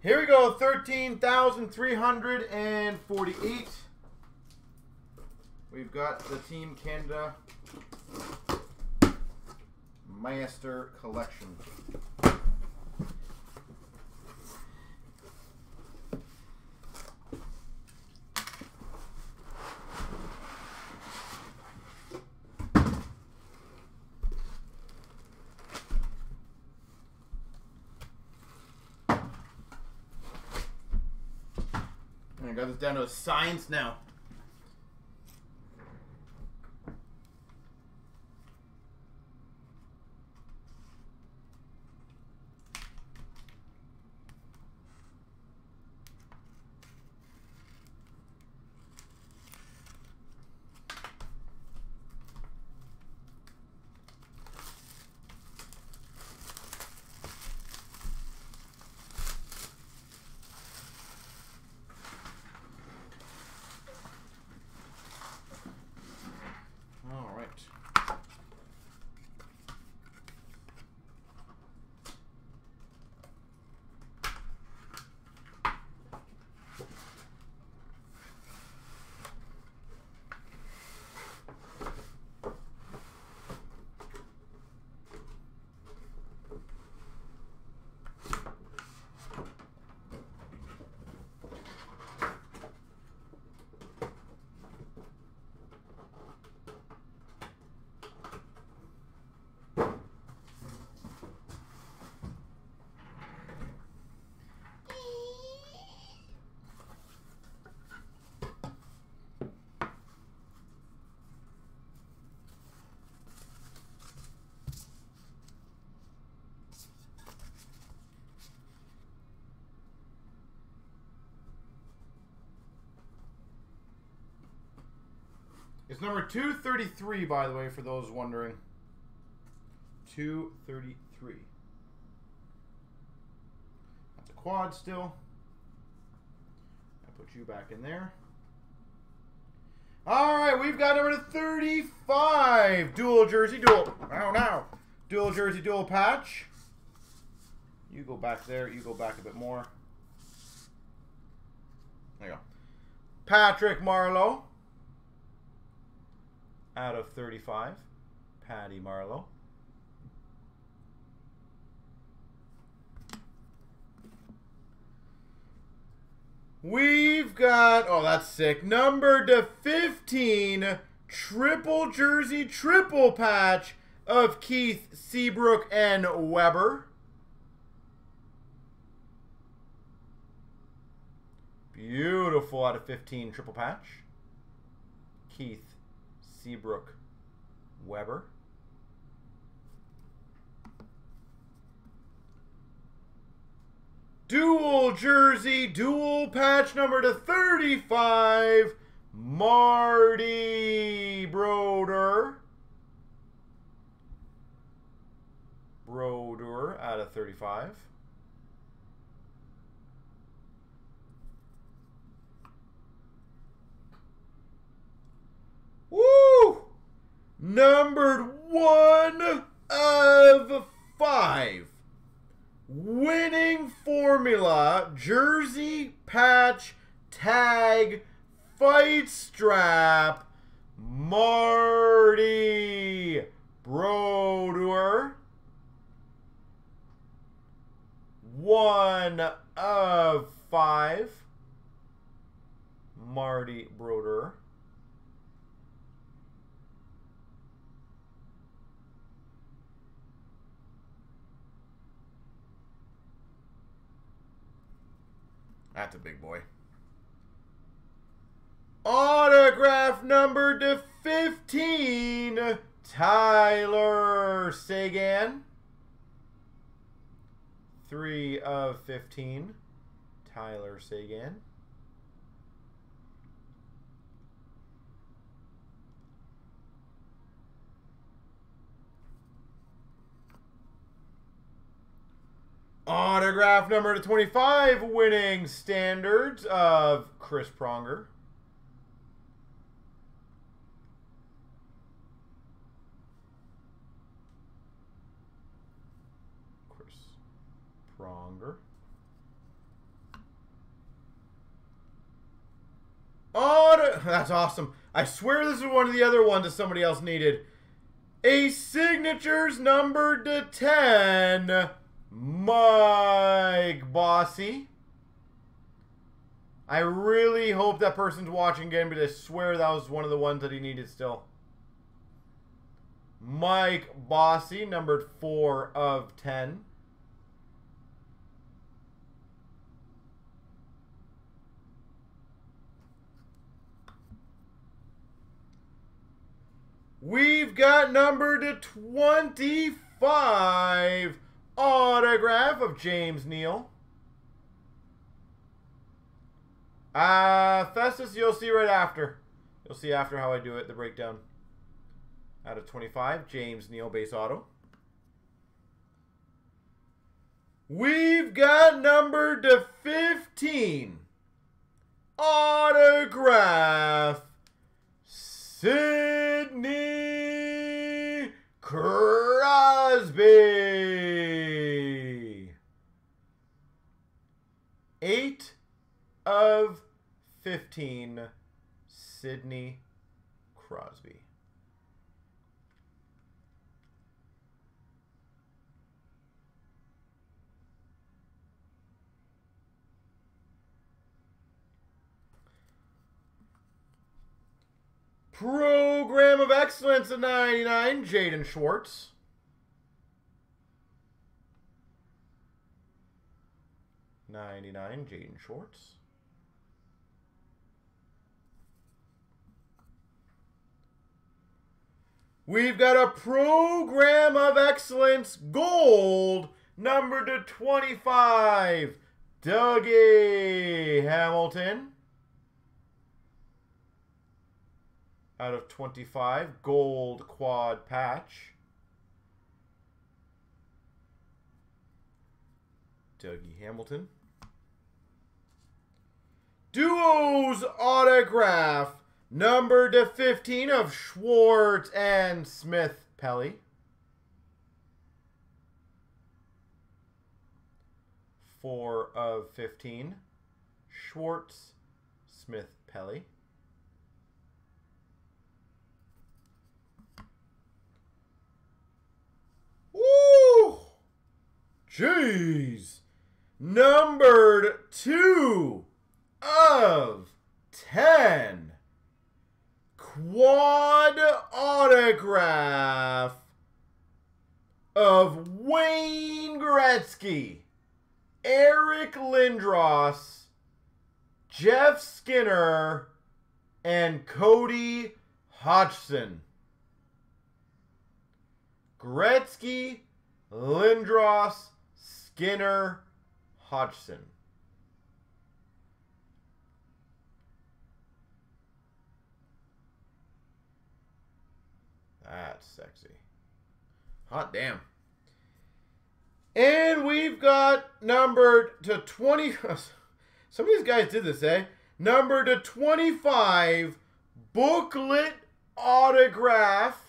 Here we go, 13,348. We've got the Team Canada Master Collection. Got this down to a science now. All right. It's number 233, by the way, for those wondering. 233. That's a quad still. I put you back in there. All right, we've got number 35. Dual jersey, dual. Now, now. Dual jersey, dual patch. You go back there. You go back a bit more. There you go. Patrick Marleau out of 35. Patty Marleau. We've got, oh, that's sick. Number to 15, triple jersey, triple patch of Keith Seabrook and Weber. Beautiful out of 15, triple patch. Keith Seabrook Weber. Dual jersey, dual patch number to 35, Marty Brodeur. Brodeur out of 35. Woo! Numbered one of five. Winning formula, jersey, patch, tag, fight strap, Marty Brodeur One of five. Marty Brodeur. That's a big boy. Autograph number to 15, Tyler Seguin. 3 of 15, Tyler Seguin. Autograph number to 25 winning standards of Chris Pronger. Chris Pronger. Auto That's awesome. I swear this is one of the other ones that somebody else needed. A signatures number to 10. Mike Bossy. I really hope that person's watching again, but I swear that was one of the ones that he needed still. Mike Bossy, numbered 4 of 10. We've got number to 25 autograph of James Neal. Uh, Festus, you'll see right after. You'll see after how I do it, the breakdown. Out of 25, James Neal base auto. We've got number to 15. Autograph. Sidney Crosby. Eight of 15, Sidney Crosby. Program of Excellence at 99, Jaden Schwartz. Ninety-nine, Jaden Schwartz. We've got a Program of Excellence Gold, number to 25, Dougie Hamilton. Out of 25, Gold Quad Patch. Dougie Hamilton. Duos Autograph. Number to 15 of Schwartz and Smith Pelly. Four of 15. Schwartz, Smith Pelly. Woo! Jeez. Numbered two of 10 quad autograph of Wayne Gretzky, Eric Lindros, Jeff Skinner, and Cody Hodgson. Gretzky, Lindros, Skinner, Hodgson. That's sexy. Hot damn. And we've got numbered to 20. Some of these guys did this, eh? Number to 25 booklet autograph.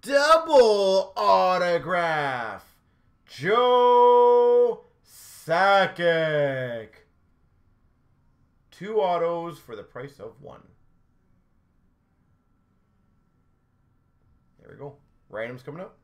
Double autograph. Joe Sakic. Two autos for the price of one. There we go. Random's coming up.